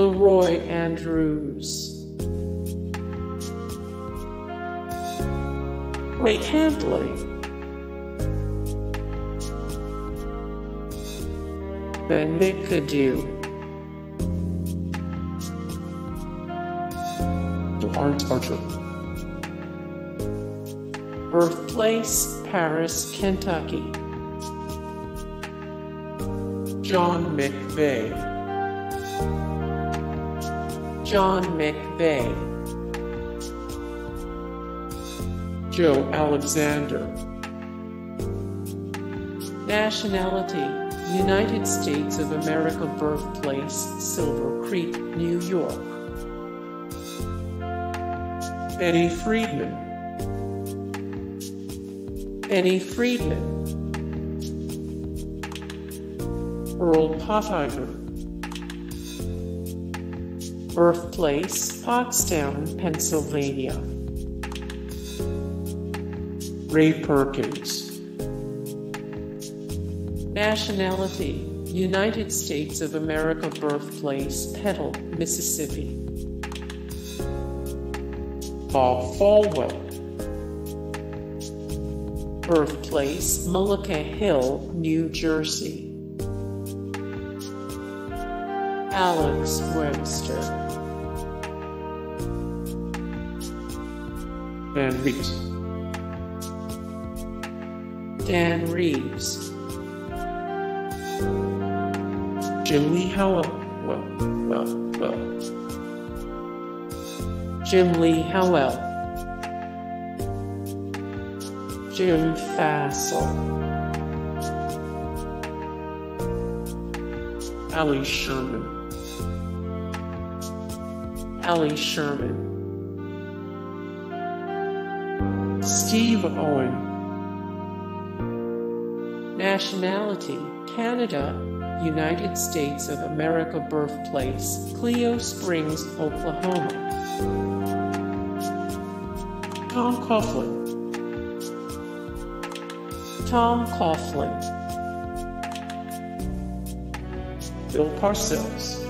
LeRoy Andrews. Blake Handley. Ben McAdoo. Art Archer. Birthplace, Paris, Kentucky. John McVay. John McVay. Joe Alexander. Nationality, United States of America Birthplace, Silver Creek, New York. Eddie Friedman. Eddie Friedman. Earl Potteiger. Birthplace, Pottstown, Pennsylvania. Ray Perkins. Nationality, United States of America Birthplace, Petal, Mississippi. Bob Folwell. Birthplace, Mullica Hill, New Jersey. Alex Webster. Dan Reeves. Dan Reeves. Jim Lee Howell. Well, well, well. Jim Lee Howell. Jim Fassel. Allie Sherman. Allie Sherman. Steve Owen. Nationality Canada, United States of America Birthplace, Cleo Springs, Oklahoma. Tom Coughlin. Tom Coughlin. Bill Parcells.